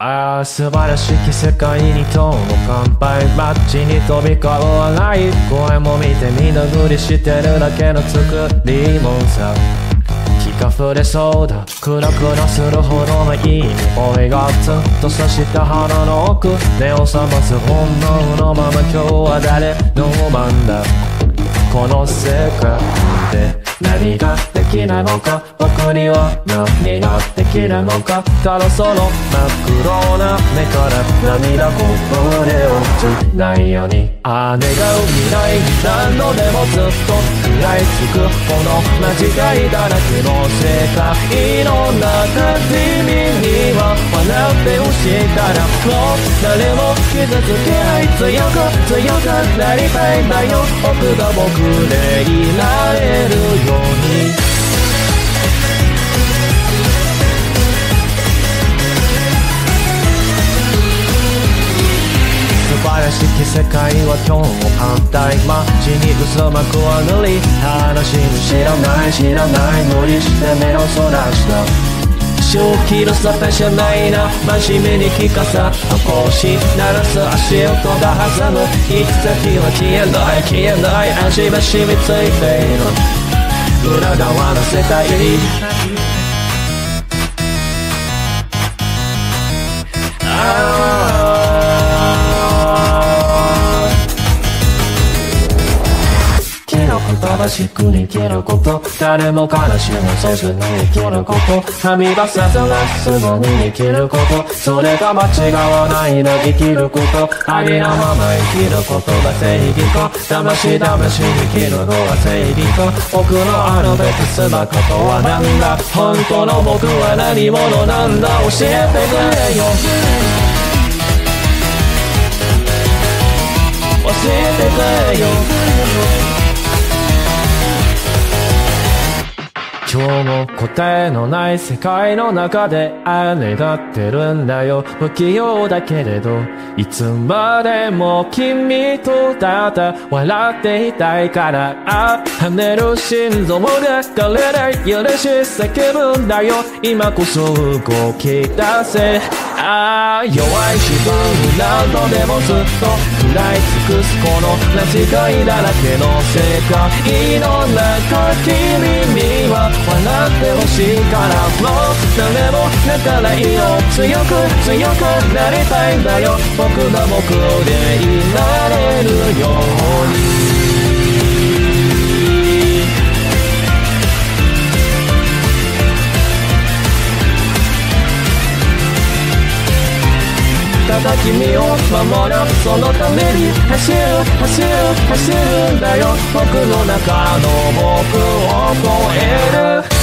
ああ素晴らしき世界に今日も乾杯街に飛び交わない声も見てみんなふりしてるだけの作りもさ。気が触れそうだ。クラクラするほどのいい匂いがずっと刺した鼻の奥。目を覚ます本能のまま。今日は誰の番だ？この世界で何が敵なのか？僕には何が敵なのか？ただその真っ黒な目から涙こぼれ落ちないように。ああ願う未来何度でもずっと食らいつく。この間違いだらけの世界の中君にはしいからもう誰も傷つけない強く強くなりたいんだよ僕が僕でいられるように。素晴らしき世界は今日も反対。街に渦巻くは塗り。話に知らない知らない。無理して目をそらした。正気の沙汰じゃないな。真面目に聞かさ少し鳴らす足音が挟む。行き先は消えない消えない。味が染みついている。裏側の世界。正しく生きること。誰も悲しみせずに生きること。はみ出さずまっすぐに生きること。それが間違わないで生きること。ありのまま生きること。が正義か騙し騙し生きるのが正義か。僕のあるべき姿とは何だ。本当の僕は何者なんだ。教えてくれよ。今日も答えのない世界の中であ願ってるんだよ。不器用だけれどいつまでも君とただ笑っていたいからあ跳ねる心臓が枯れない許し叫ぶんだよ。今こそ動き出せ。ああ弱い自分に何度でもずっと食らい尽くすこの間違いだらけの世界。の中君なってほしいからもう誰もだからいよ。強く強くなりたいんだよ。僕が僕でいられるように。た君を守るそのために走る走る走るんだよ僕の中の僕を超える